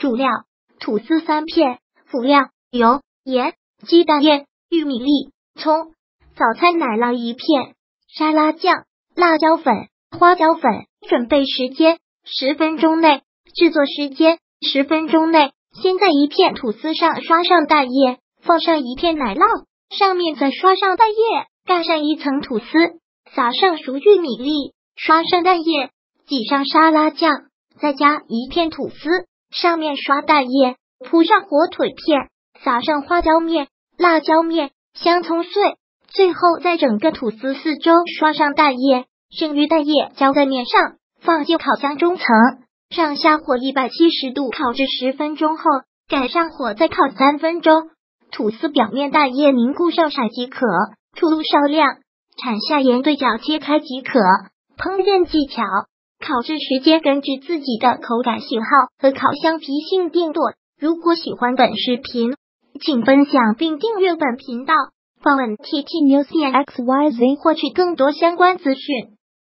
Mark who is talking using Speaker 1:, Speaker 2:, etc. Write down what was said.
Speaker 1: 主料：吐司三片，辅料：油、盐、鸡蛋液、玉米粒、葱。早餐奶酪一片，沙拉酱、辣椒粉、花椒粉。准备时间十分钟内，制作时间十分钟内。先在一片吐司上刷上蛋液，放上一片奶酪，上面再刷上蛋液，盖上一层吐司，撒上熟玉米粒，刷上蛋液，挤上沙拉酱，再加一片吐司，上面刷蛋液，铺上火腿片，撒上花椒面、辣椒面、香葱碎，最后在整个吐司四周刷上蛋液，剩余蛋液浇在面上，放进烤箱中层。上下火一百七十度烤至十分钟后，改上火再烤三分钟。吐司表面蛋液凝固上色即可，出炉少量，铲下沿对角切开即可。烹饪技巧：烤制时间根据自己的口感喜好和烤箱脾性定夺。如果喜欢本视频，请分享并订阅本频道，访问 T T News X Y Z 获取更多相关资讯。